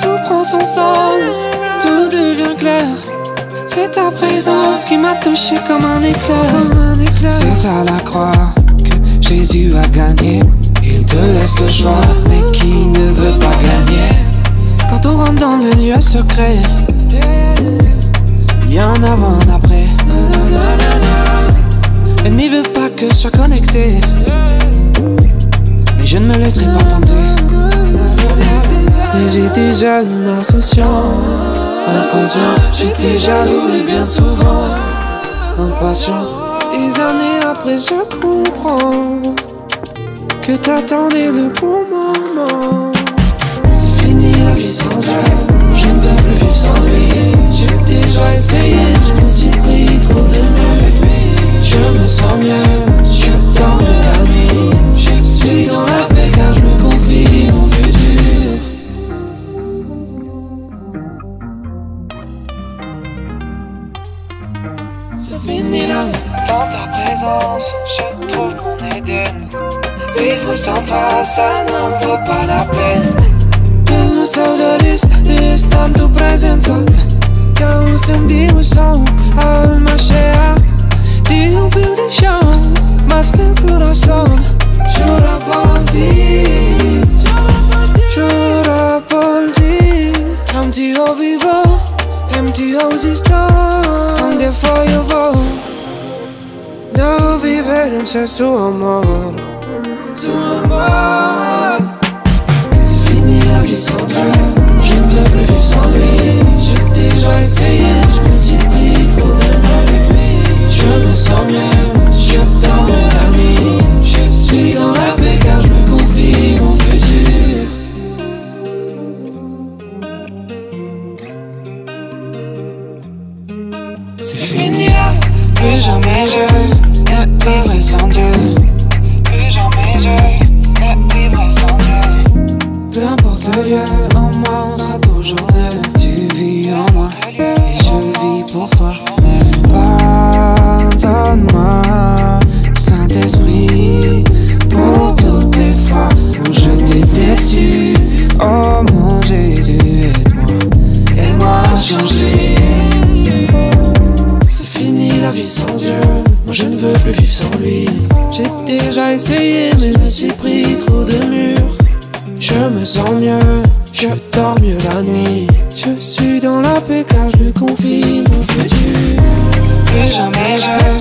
Tout prend son sens, tout devient clair. C'est ta présence qui m'a touché comme un éclair. C'est à la croix que Jésus a gagné. Il te laisse le choix, mais qui ne veut pas gagner? Quand on rentre dans le lieu secret, il y un avant, un que je sois connecté, mais je ne me laisserai pas tenter. Et j'étais jeune, insouciant, inconscient, j'étais jaloux et bien souvent impatient. Des années après, je comprends que t'attendais le bon moment. C'est fini la vie sans Dieu, je ne veux plus vivre sans lui. se finit là. Dans ta présence, je trouve mon Éden. Vivre sans toi, ça n'en vaut pas la peine. Tu saudades de estar en tu presență Ca un sâmbiu alma cheia Te iubiu de chão, mas meu coração Jura por ti Jura por ti Am ti o vivo, em ti o existo foi eu vou? Não viver sem seu amor. Seu amor. C'est fini la vie sans Dieu. Je ne veux plus vivre sans lui. J'ai déjà essayé, je me suis pris C'est fini là, plus jamais je ne vivrai sans déjà essayé, mais je me suis pris trop de murs. Je me sens mieux, je dors mieux la nuit. Je suis dans la paix car je lui confie mon futur. Plus jamais je